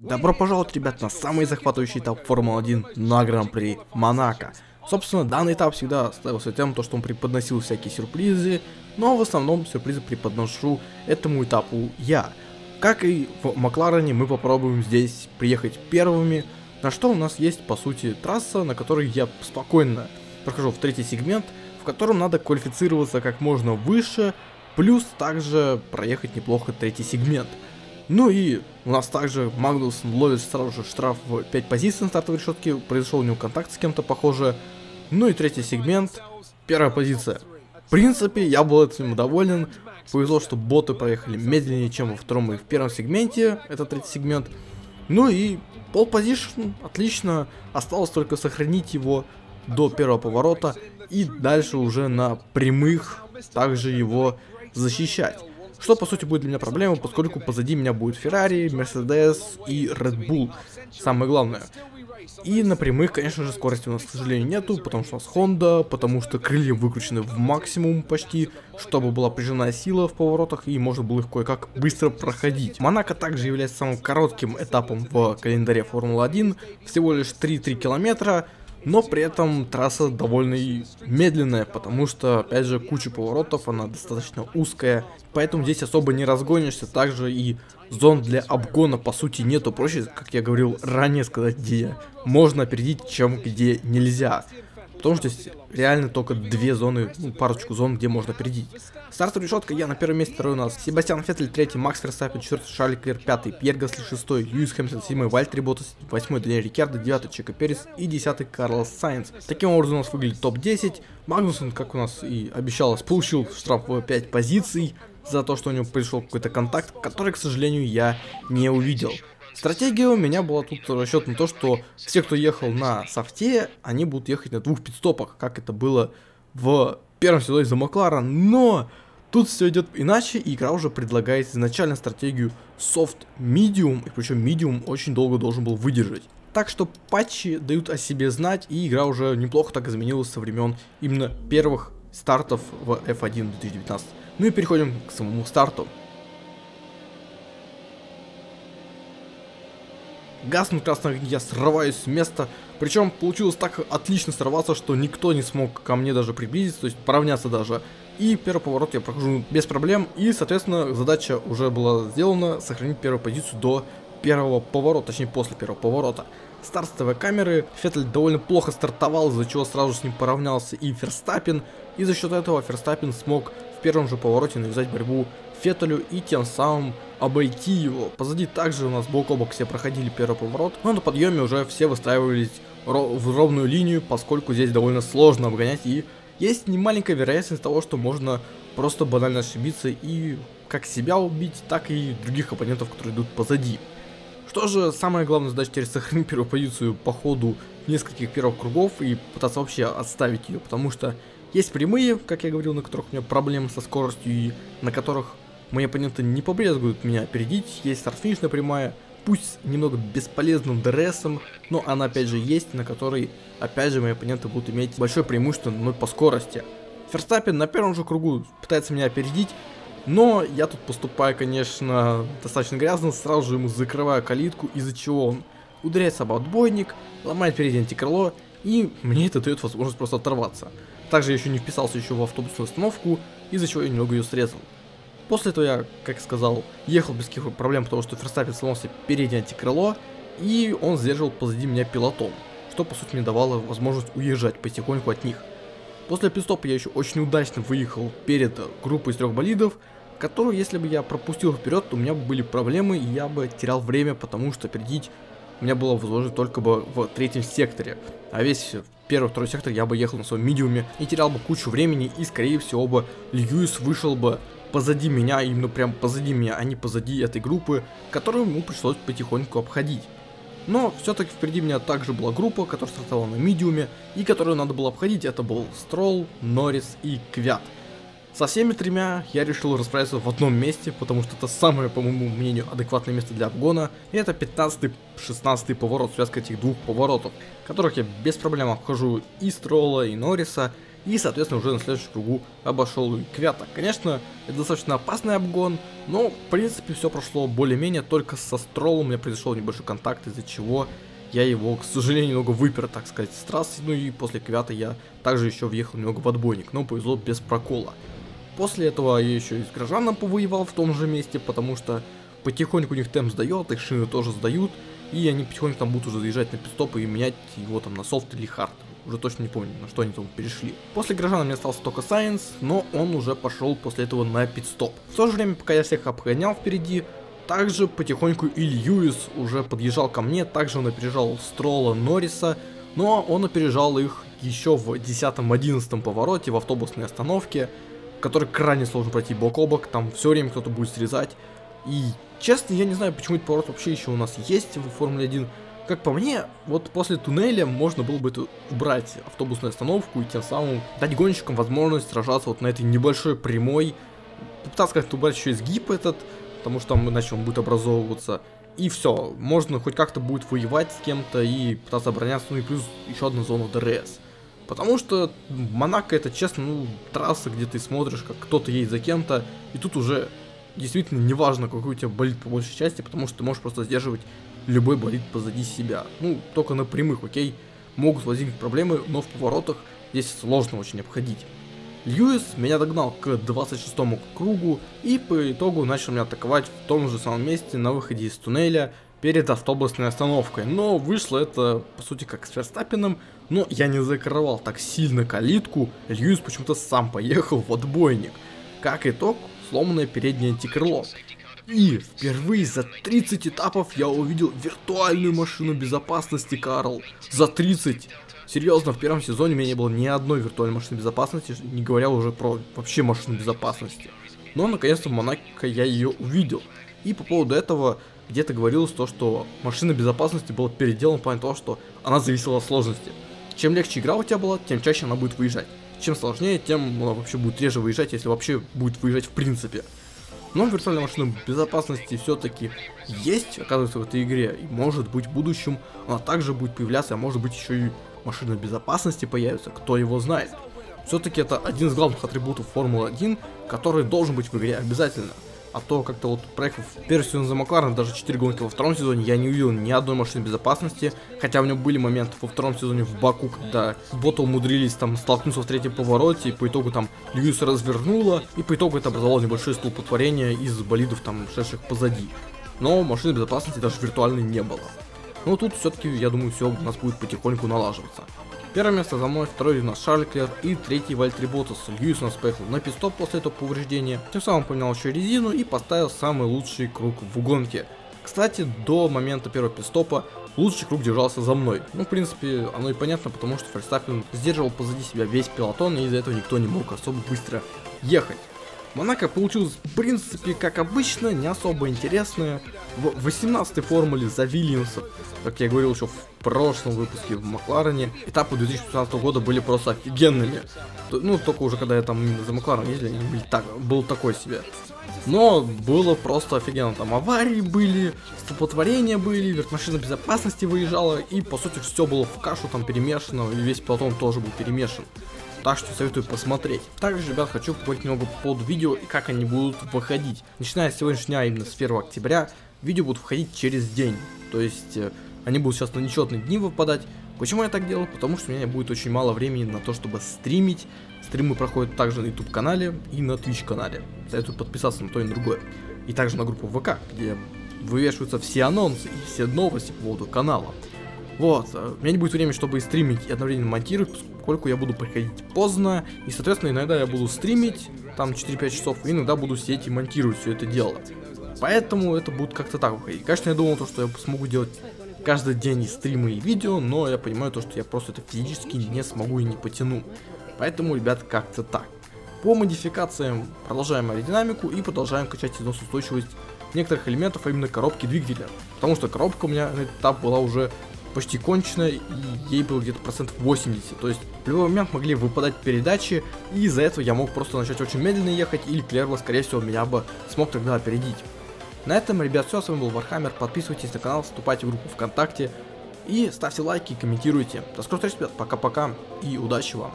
Добро пожаловать, ребят, на самый захватывающий этап Формулы-1 на Гран-при Монако. Собственно, данный этап всегда ставился тем, то, что он преподносил всякие сюрпризы, но в основном сюрпризы преподношу этому этапу я. Как и в Макларене, мы попробуем здесь приехать первыми, на что у нас есть, по сути, трасса, на которой я спокойно прохожу в третий сегмент, в котором надо квалифицироваться как можно выше, плюс также проехать неплохо третий сегмент. Ну и у нас также Магнус ловит сразу же штраф в 5 позиций на стартовой решетке, произошел у него контакт с кем-то похоже. Ну и третий сегмент, первая позиция. В принципе, я был этим доволен. Повезло, что боты проехали медленнее, чем во втором и в первом сегменте, это третий сегмент. Ну и пол позишн, отлично, осталось только сохранить его до первого поворота и дальше уже на прямых также его защищать. Что по сути будет для меня проблема, поскольку позади меня будет Ferrari, Mercedes и Red Bull. Самое главное. И на прямых, конечно же, скорости у нас, к сожалению, нету, потому что у нас Honda, потому что крылья выкручены в максимум почти, чтобы была прижимная сила в поворотах и можно было их кое-как быстро проходить. Монако также является самым коротким этапом в календаре Формулы-1, всего лишь 3-3 километра, но при этом трасса довольно медленная, потому что, опять же, куча поворотов, она достаточно узкая, поэтому здесь особо не разгонишься, также и зон для обгона по сути нету, проще, как я говорил ранее сказать, где можно опередить, чем где нельзя. Потому что здесь реально только две зоны, ну, парочку зон, где можно опередить. Стартовая решетка, я на первом месте, второй у нас Себастьян Феттель, третий, Макс Ферстаппен, четвертый, Шарль Леклер, пятый, Пьер Гасли, шестой, Льюис Хэмилтон, седьмой, Валттери Боттас, восьмой, Даниэль Рикардо, девятый, Чека Перес и десятый, Карлос Сайнс. Таким образом у нас выглядит топ-10. Магнусон, как у нас и обещалось, получил штраф в 5 позиций за то, что у него пришел какой-то контакт, который, к сожалению, я не увидел. Стратегия у меня была тут расчет на то, что все, кто ехал на софте, они будут ехать на двух пидстопах, как это было в первом сезоне за Макларен, но тут все идет иначе, и игра уже предлагает изначально стратегию medium, и причем medium очень долго должен был выдержать. Так что патчи дают о себе знать, и игра уже неплохо так изменилась со времен именно первых стартов в F1 2019. Ну и переходим к самому старту. Гаснут красный огонь, я срываюсь с места. Причем получилось так отлично сорваться, что никто не смог ко мне даже приблизиться, то есть поравняться даже. И первый поворот я прохожу без проблем. И, соответственно, задача уже была сделана сохранить первую позицию до первого поворота, точнее после первого поворота. Стартовые камеры, Феттель довольно плохо стартовал, из-за чего сразу с ним поравнялся и Ферстаппин. И за счет этого Ферстаппин смог в первом же повороте навязать борьбу Феттелю и тем самым обойти его. Позади также у нас бок о бок все проходили первый поворот, но на подъеме уже все выстраивались в ровную линию, поскольку здесь довольно сложно обгонять и есть немаленькая вероятность того, что можно просто банально ошибиться и как себя убить, так и других оппонентов, которые идут позади. Что же, самая главная задача теперь сохранить первую позицию по ходу нескольких первых кругов и пытаться вообще отставить ее, потому что есть прямые, как я говорил, на которых у меня проблемы со скоростью и на которых мои оппоненты не побрезгуют меня опередить. Есть старт-финишная прямая, пусть немного бесполезным ДРСом, но она опять же есть, на которой опять же мои оппоненты будут иметь большое преимущество, но по скорости. Ферстаппин на первом же кругу пытается меня опередить, но я тут поступаю, конечно, достаточно грязно, сразу же ему закрываю калитку, из-за чего он ударяется об отбойник, ломает переднее антикрыло, и мне это дает возможность просто оторваться. Также я еще не вписался еще в автобусную остановку, из-за чего я немного ее срезал. После этого я, как сказал, ехал без каких проблем, потому что Ферстаппин сломался переднее антикрыло, и он сдерживал позади меня пилотом, что по сути мне давало возможность уезжать потихоньку от них. После пистопа я еще очень удачно выехал перед группой из трех болидов, которую, если бы я пропустил вперед, то у меня бы были проблемы, и я бы терял время, потому что опередить у меня было возможно только бы в третьем секторе. А весь первый, второй сектор я бы ехал на своем медиуме и терял бы кучу времени, и скорее всего бы Льюис вышел бы позади меня, именно прям позади меня, а не позади этой группы, которую ему пришлось потихоньку обходить. Но все-таки впереди меня также была группа, которая стартовала на медиуме, и которую надо было обходить. Это был Стролл, Норрис и Квят. Со всеми тремя я решил расправиться в одном месте, потому что это самое, по моему мнению, адекватное место для обгона. И это 15-16 поворот, связка этих двух поворотов, которых я без проблем обхожу и Стролла, и Норриса. И, соответственно, уже на следующем кругу обошел Квята. Конечно, это достаточно опасный обгон, но, в принципе, все прошло более-менее, только со Стролом у меня произошел небольшой контакт, из-за чего я его, к сожалению, немного выпер, так сказать, с трассы, ну и после Квята я также еще въехал немного в отбойник, но повезло без прокола. После этого я еще и с Грожаном повоевал в том же месте, потому что потихоньку у них темп сдает, их шины тоже сдают, и они потихоньку там будут уже заезжать на пидстопы и менять его там на софт или хард уже точно не помню, на что они там перешли. После Грожана мне остался только Сайенс, но он уже пошел после этого на пидстоп. В то же время, пока я всех обгонял впереди, также потихоньку и Льюис уже подъезжал ко мне, также он опережал Строла Норриса, но он опережал их еще в 10-11 повороте в автобусной остановке, который крайне сложно пройти бок о бок, там все время кто-то будет срезать. И честно, я не знаю, почему этот поворот вообще еще у нас есть в Формуле 1, как по мне, вот после туннеля можно было бы убрать автобусную остановку и тем самым дать гонщикам возможность сражаться вот на этой небольшой прямой. Попытаться как-то убрать еще изгиб этот, потому что там иначе он будет образовываться. И все, можно хоть как-то будет воевать с кем-то и пытаться обороняться, ну и плюс еще одна зона ДРС. Потому что Монако это, честно, ну, трасса, где ты смотришь, как кто-то едет за кем-то, и тут уже действительно неважно, какой у тебя болид по большей части, потому что ты можешь просто сдерживать любой болид позади себя. Ну, только на прямых, окей, могут возникнуть проблемы, но в поворотах здесь сложно очень обходить. Льюис меня догнал к 26 кругу и по итогу начал меня атаковать в том же самом месте на выходе из туннеля перед автобусной остановкой. Но вышло это по сути как с Верстаппином, но я не закрывал так сильно калитку, Льюис почему-то сам поехал в отбойник. Как итог, сломанное переднее антикрыло. И впервые за 30 этапов я увидел виртуальную машину безопасности, Карл. За 30. Серьезно, в первом сезоне у меня не было ни одной виртуальной машины безопасности, не говоря уже про вообще машину безопасности. Но наконец-то в Монако я ее увидел. И по поводу этого где-то говорилось то, что машина безопасности была переделана в плане того, что она зависела от сложности. Чем легче игра у тебя была, тем чаще она будет выезжать. Чем сложнее, тем она вообще будет реже выезжать, если вообще будет выезжать в принципе. Но виртуальная машина безопасности все-таки есть, оказывается, в этой игре. И может быть в будущем она также будет появляться, а может быть еще и машина безопасности появится, кто его знает. Все-таки это один из главных атрибутов Формулы 1, который должен быть в игре обязательно. А то как-то вот проехав первый сезон за Макларен, даже 4 гонки во втором сезоне, я не увидел ни одной машины безопасности. Хотя у него были моменты во втором сезоне в Баку, когда боты умудрились там столкнуться в третьем повороте, и по итогу там Льюис развернула, и по итогу это образовало небольшое столпотворение из болидов там шедших позади. Но машины безопасности даже виртуальной не было. Но тут все-таки, я думаю, все у нас будет потихоньку налаживаться. Первое место за мной, второй у нас Шарль Клер и третий Вальтри Ботас. Льюис у нас поехал на пистоп после этого повреждения, тем самым поменял еще резину и поставил самый лучший круг в гонке. Кстати, до момента первого пистопа лучший круг держался за мной. Ну, в принципе, оно и понятно, потому что Ферстаппин сдерживал позади себя весь пилотон, и из-за этого никто не мог особо быстро ехать. Монако получилось, в принципе, как обычно, не особо интересное. В 18-й формуле за Вильямсов, как я говорил еще в прошлом выпуске в Макларене, этапы 2015 года были просто офигенными. Ну, только уже когда я там за Макларен ездил, они так, был такой себе. Но было просто офигенно. Там аварии были, столпотворения были, машина безопасности выезжала, и по сути все было в кашу там перемешано, и весь пилотон тоже был перемешан. Так что советую посмотреть. Также, ребят, хочу поговорить немного по поводу видео и как они будут выходить. Начиная с сегодняшнего дня, именно с 1 октября, видео будут входить через день. То есть, э, они будут сейчас на нечетные дни выпадать. Почему я так делаю? Потому что у меня будет очень мало времени на то, чтобы стримить. Стримы проходят также на YouTube канале и на Twitch канале. Советую подписаться на то и на другое. И также на группу ВК, где вывешиваются все анонсы и все новости по поводу канала. Вот, э, у меня не будет времени, чтобы стримить и одновременно монтировать, поскольку я буду приходить поздно, и, соответственно, иногда я буду стримить, там 4-5 часов, и иногда буду сидеть и монтировать все это дело. Поэтому это будет как-то так выходить. Конечно, я думал, то, что я смогу делать каждый день и стримы, и видео, но я понимаю то, что я просто это физически не смогу и не потяну. Поэтому, ребят, как-то так. По модификациям продолжаем аэродинамику и продолжаем качать износоустойчивость некоторых элементов, а именно коробки двигателя. Потому что коробка у меня на этот этап была уже почти кончена, и ей было где-то процентов 80. То есть в любой момент могли выпадать передачи, и из-за этого я мог просто начать очень медленно ехать, и Леклер, скорее всего, меня бы смог тогда опередить. На этом, ребят, все, с вами был Вархаммер, подписывайтесь на канал, вступайте в группу ВКонтакте, и ставьте лайки, комментируйте. До скорых встреч, ребят, пока-пока, и удачи вам.